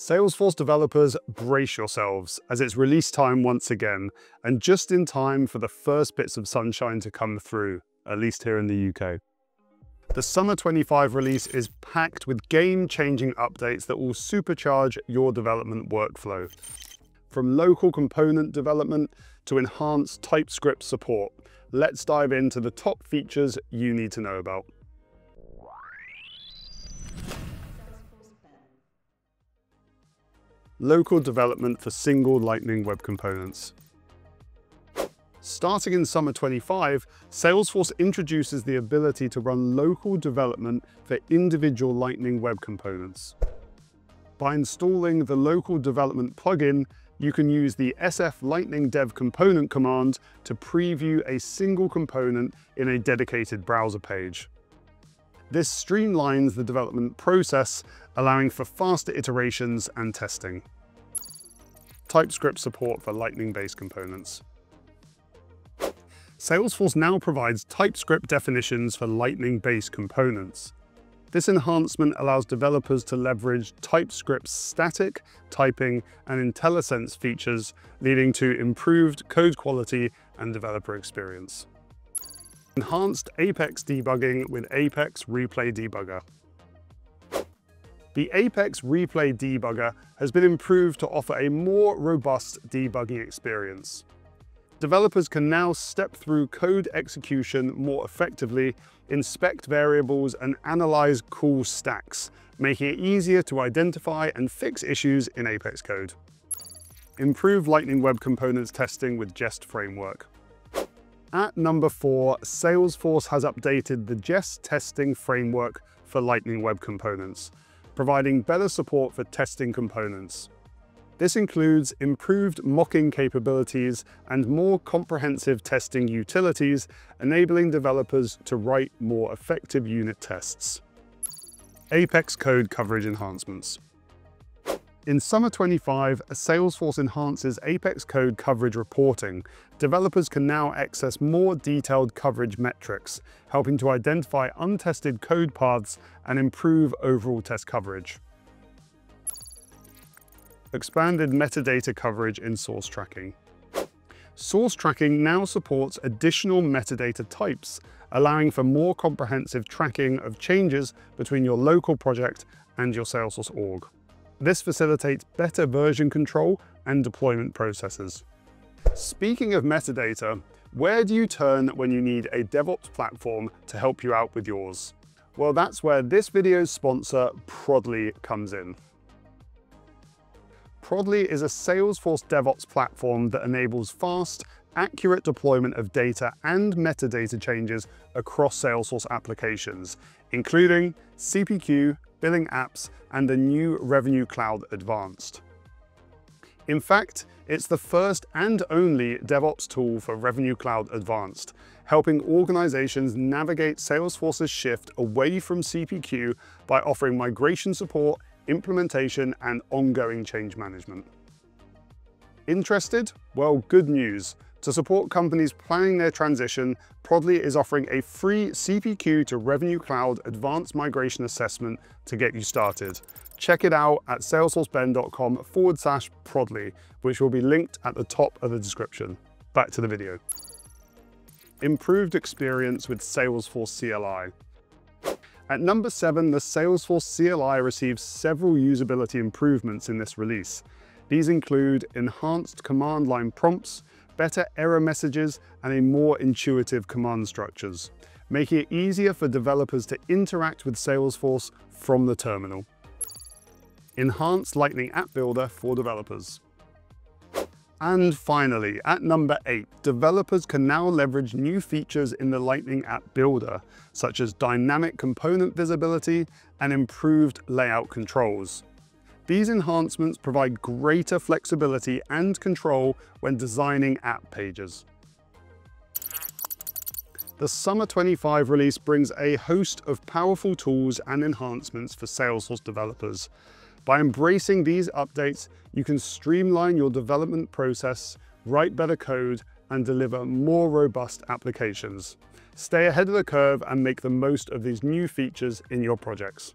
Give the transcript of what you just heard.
Salesforce developers, brace yourselves as it's release time once again, and just in time for the first bits of sunshine to come through, at least here in the UK. The Summer 25 release is packed with game-changing updates that will supercharge your development workflow. From local component development to enhanced TypeScript support, let's dive into the top features you need to know about. Local development for single Lightning Web Components. Starting in summer 25, Salesforce introduces the ability to run local development for individual Lightning Web Components. By installing the local development plugin, you can use the SF Lightning Dev Component command to preview a single component in a dedicated browser page. This streamlines the development process, allowing for faster iterations and testing. TypeScript support for Lightning Base components. Salesforce now provides TypeScript definitions for Lightning Base components. This enhancement allows developers to leverage TypeScript's static, typing, and IntelliSense features, leading to improved code quality and developer experience enhanced Apex debugging with Apex Replay Debugger. The Apex Replay Debugger has been improved to offer a more robust debugging experience. Developers can now step through code execution more effectively, inspect variables, and analyze call stacks, making it easier to identify and fix issues in Apex code. Improve Lightning Web Components testing with Jest Framework. At number four, Salesforce has updated the Jest testing framework for Lightning Web Components, providing better support for testing components. This includes improved mocking capabilities and more comprehensive testing utilities, enabling developers to write more effective unit tests. Apex code coverage enhancements. In summer 25, Salesforce enhances Apex Code coverage reporting. Developers can now access more detailed coverage metrics, helping to identify untested code paths and improve overall test coverage. Expanded metadata coverage in source tracking. Source tracking now supports additional metadata types, allowing for more comprehensive tracking of changes between your local project and your Salesforce org. This facilitates better version control and deployment processes. Speaking of metadata, where do you turn when you need a DevOps platform to help you out with yours? Well, that's where this video's sponsor, Prodly, comes in. Prodly is a Salesforce DevOps platform that enables fast, accurate deployment of data and metadata changes across Salesforce applications, including CPQ, billing apps, and the new Revenue Cloud Advanced. In fact, it's the first and only DevOps tool for Revenue Cloud Advanced, helping organizations navigate Salesforce's shift away from CPQ by offering migration support, implementation, and ongoing change management. Interested? Well, good news. To support companies planning their transition, Prodly is offering a free CPQ to Revenue Cloud Advanced Migration Assessment to get you started. Check it out at salesforceben.com forward slash Prodly, which will be linked at the top of the description. Back to the video. Improved experience with Salesforce CLI. At number seven, the Salesforce CLI receives several usability improvements in this release. These include enhanced command line prompts, better error messages, and a more intuitive command structures, making it easier for developers to interact with Salesforce from the terminal. Enhanced Lightning App Builder for developers. And finally, at number eight, developers can now leverage new features in the Lightning App Builder, such as dynamic component visibility and improved layout controls. These enhancements provide greater flexibility and control when designing app pages. The Summer 25 release brings a host of powerful tools and enhancements for Salesforce developers. By embracing these updates, you can streamline your development process, write better code, and deliver more robust applications. Stay ahead of the curve and make the most of these new features in your projects.